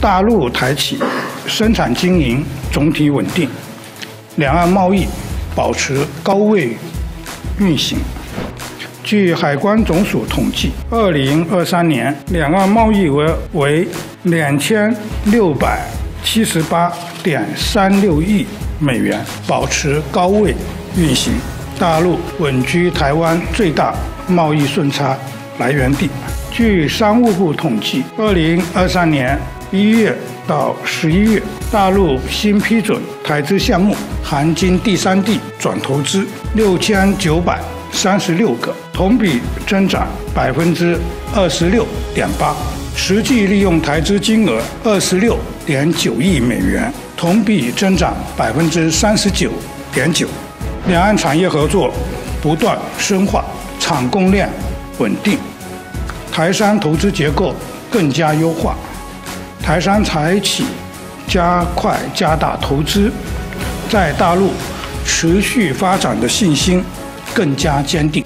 大陆台企生产经营总体稳定，两岸贸易保持高位运行。据海关总署统计，二零二三年两岸贸易额为两千六百七十八点三六亿美元，保持高位运行。大陆稳居台湾最大贸易顺差来源地。据商务部统计，二零二三年一月到十一月，大陆新批准台资项目含经第三地转投资六千九百三十六个，同比增长百分之二十六点八，实际利用台资金额二十六点九亿美元，同比增长百分之三十九点九。两岸产业合作不断深化，产供链稳定。台商投资结构更加优化，台商财企加快加大投资，在大陆持续发展的信心更加坚定。